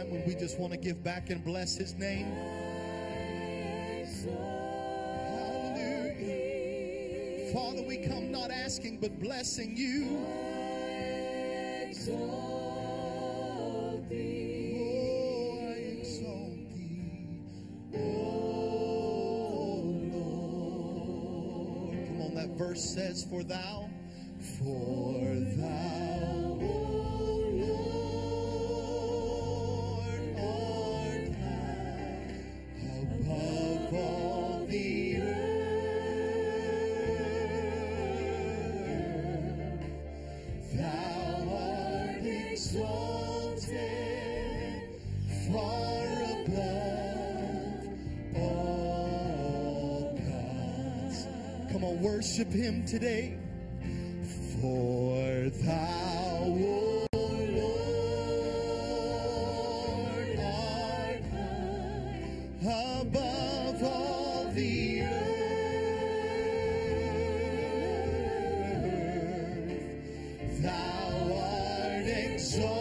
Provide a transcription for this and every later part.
time when we just want to give back and bless his name. Hallelujah. Father, we come not asking but blessing you. Verse says, For thou, for thou, worship him today. For thou, Lord, art high above all the earth. Thou art exalted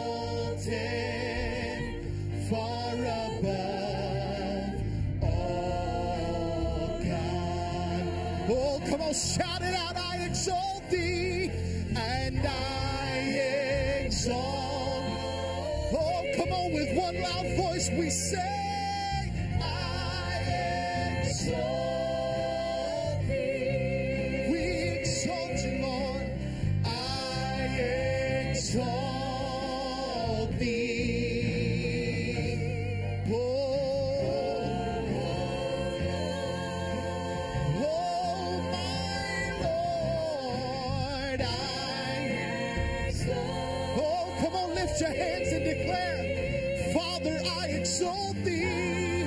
shout it out. I exalt thee and I exalt. Oh, come on, with one loud voice we say, your hands and declare, Father, I exalt thee.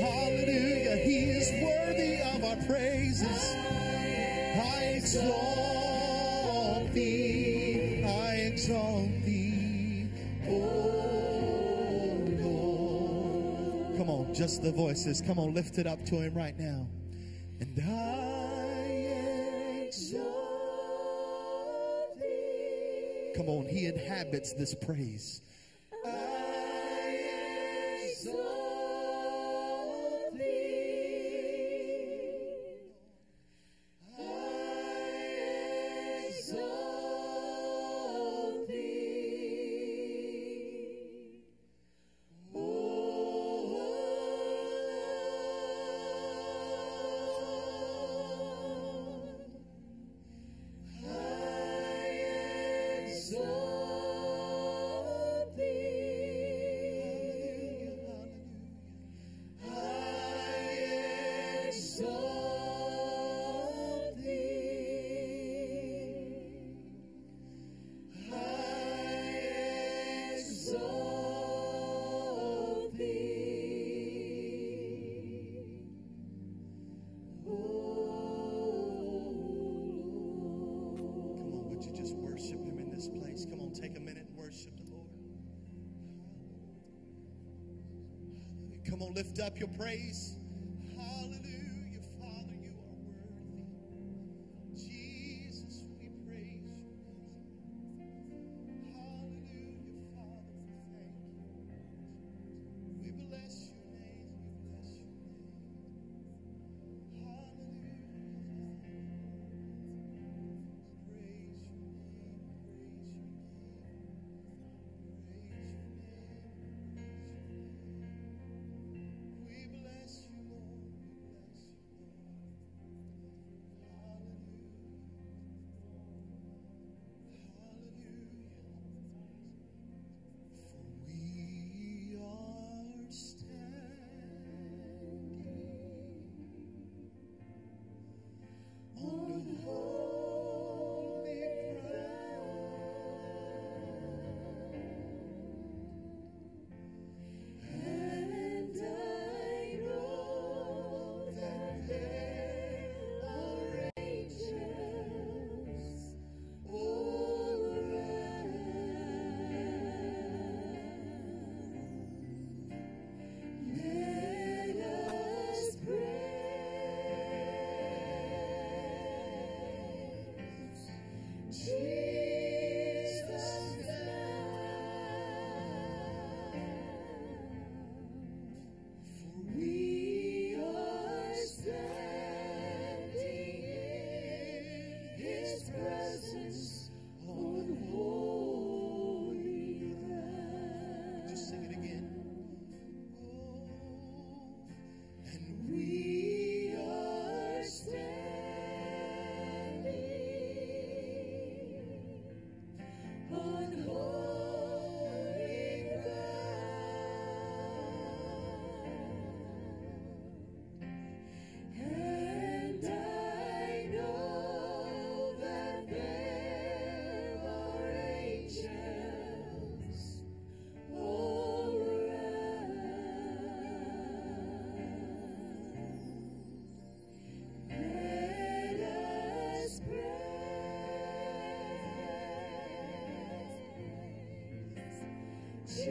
Hallelujah. He is worthy of our praises. I exalt thee. I exalt thee. Oh, Lord. Come on, just the voices. Come on, lift it up to him right now. And I exalt thee. Come on, he inhabits this praise. Come on, would you just worship him in this place? Come on, take a minute and worship the Lord. Come on, lift up your praise.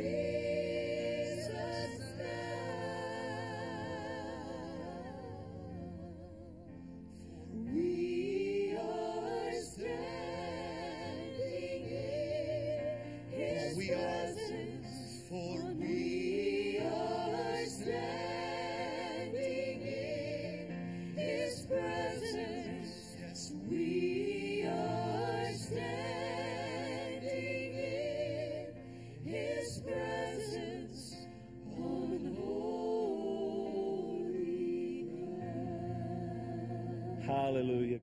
Jesus.